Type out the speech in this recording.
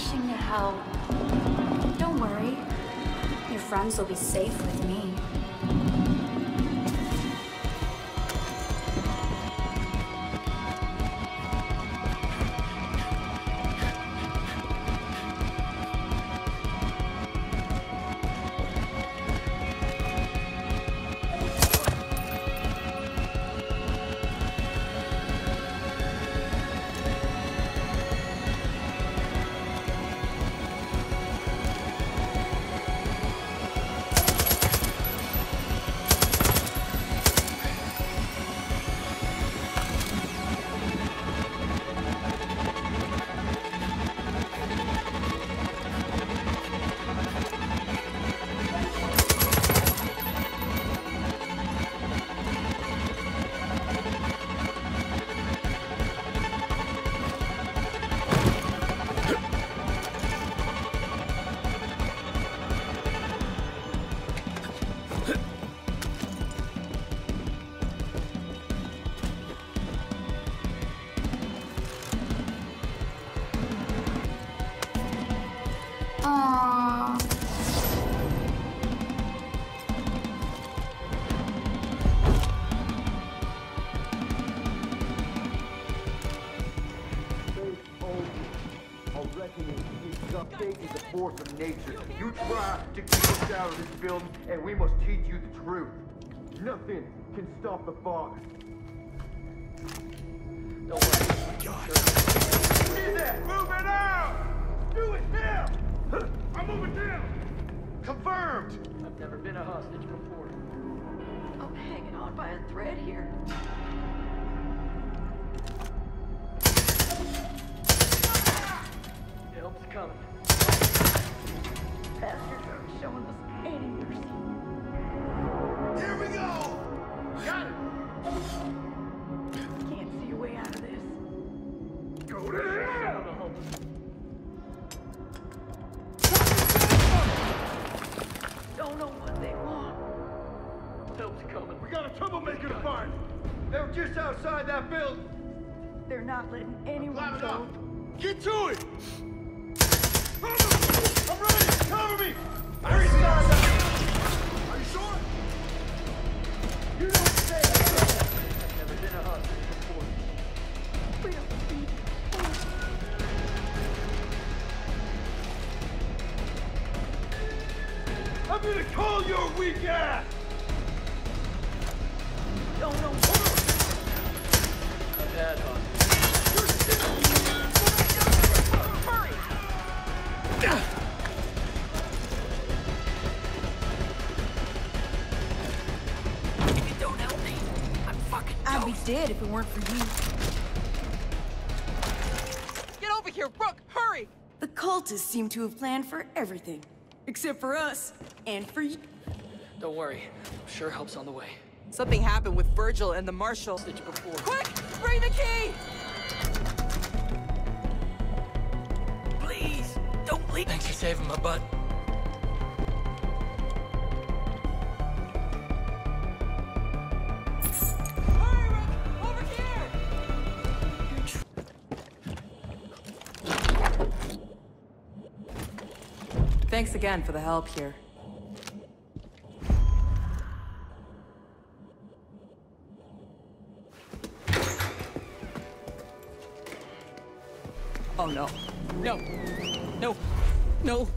crashing to hell. Don't worry. Your friends will be safe with me. Is the fate is a force of nature. You try to keep us out of this building, and we must teach you the truth. Nothing can stop the Father. Don't worry. What is that? Move it out! Do it now! I'm moving down! Confirmed! I've never been a hostage before. I'm hanging on by a thread here. Coming. Bastards aren't showing us any mercy. Here we go! Got it! Can't see a way out of this. Go to hell! Gonna help us. Don't know what they want. Help's coming. We got a troublemaker to find! They were just outside that building! They're not letting anyone Climb go. Get to it! I'm ready! Cover me! I see Are you sure? You don't say I've never been a hostage before. We don't need I'm gonna call your weak ass! Don't know I've had hostages. I'd dead if it weren't for you. Get over here, Brooke! Hurry! The cultists seem to have planned for everything. Except for us. And for you. Don't worry. I'm sure help's on the way. Something happened with Virgil and the marshal. Hostage before. Quick! Bring the key! Please, don't leave. Thanks for saving my butt. Thanks again for the help here. Oh no. No. No. No.